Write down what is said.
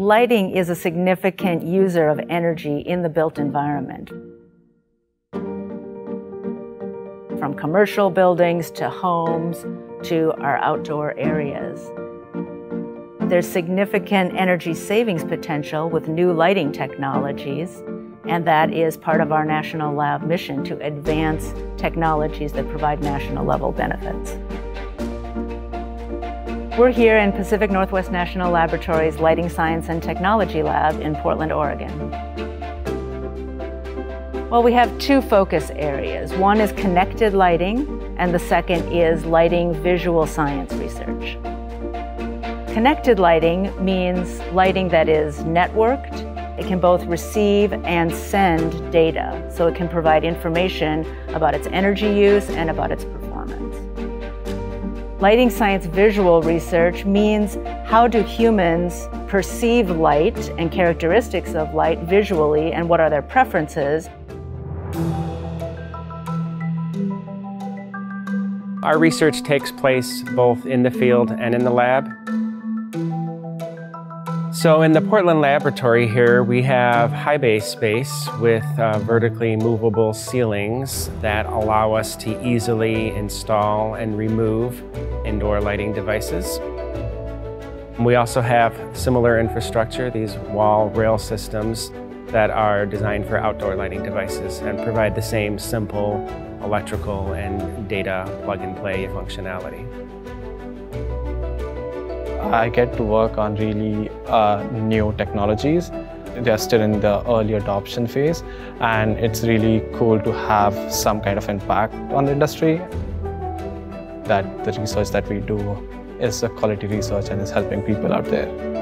Lighting is a significant user of energy in the built environment. From commercial buildings to homes to our outdoor areas. There's significant energy savings potential with new lighting technologies, and that is part of our National Lab mission to advance technologies that provide national level benefits. We're here in Pacific Northwest National Laboratory's Lighting Science and Technology Lab in Portland, Oregon. Well, we have two focus areas. One is connected lighting, and the second is lighting visual science research. Connected lighting means lighting that is networked. It can both receive and send data, so it can provide information about its energy use and about its performance. Lighting science visual research means how do humans perceive light and characteristics of light visually and what are their preferences. Our research takes place both in the field and in the lab. So in the Portland laboratory here, we have high bay space with uh, vertically movable ceilings that allow us to easily install and remove indoor lighting devices. We also have similar infrastructure, these wall rail systems that are designed for outdoor lighting devices and provide the same simple electrical and data plug and play functionality. I get to work on really uh, new technologies. They're still in the early adoption phase, and it's really cool to have some kind of impact on the industry. That the research that we do is a quality research and is helping people out there.